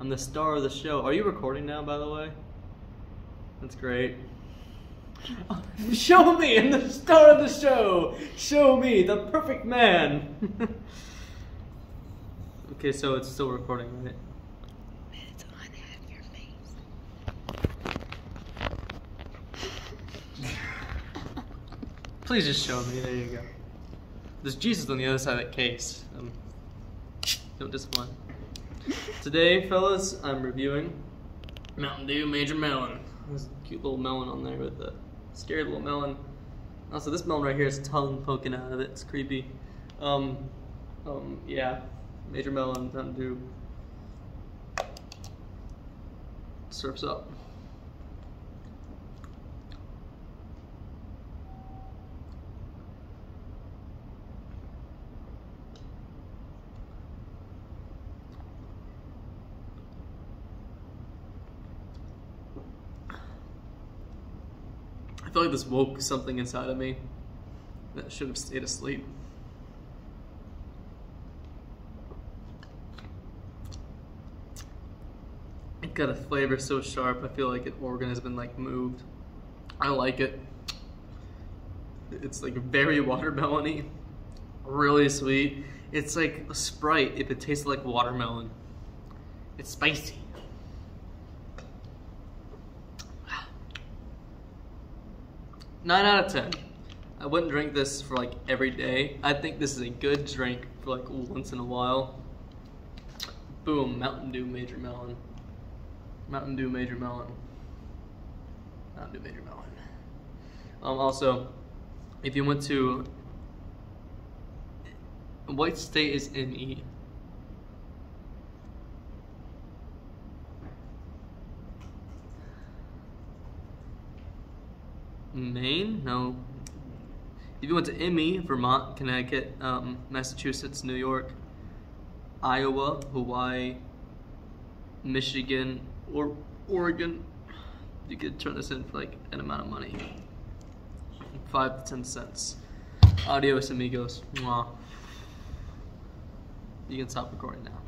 I'm the star of the show. Are you recording now, by the way? That's great. Show me! I'm the star of the show! Show me, the perfect man! okay, so it's still recording, right? It's on half your face. Please just show me. There you go. There's Jesus on the other side of that case. Um, don't disappoint. Today, fellas, I'm reviewing Mountain Dew Major Melon. There's a cute little melon on there with a scary little melon. Also, this melon right here has a tongue poking out of it. It's creepy. Um, um, yeah, Major Melon Mountain Dew. Surfs up. Feel like this woke something inside of me that should have stayed asleep. It got a flavor so sharp, I feel like an organ has been like moved. I like it. It's like very watermelony, really sweet. It's like a Sprite if it tasted like watermelon. It's spicy. Nine out of ten. I wouldn't drink this for like every day. I think this is a good drink for like once in a while. Boom, Mountain Dew Major Melon. Mountain Dew Major Melon. Mountain Dew Major Melon. Um, also, if you went to what state is ME? Maine? No. If you went to ME, Vermont, Connecticut, um, Massachusetts, New York, Iowa, Hawaii, Michigan, or Oregon, you could turn this in for like an amount of money. Five to ten cents. Adios, amigos. Mwah. You can stop recording now.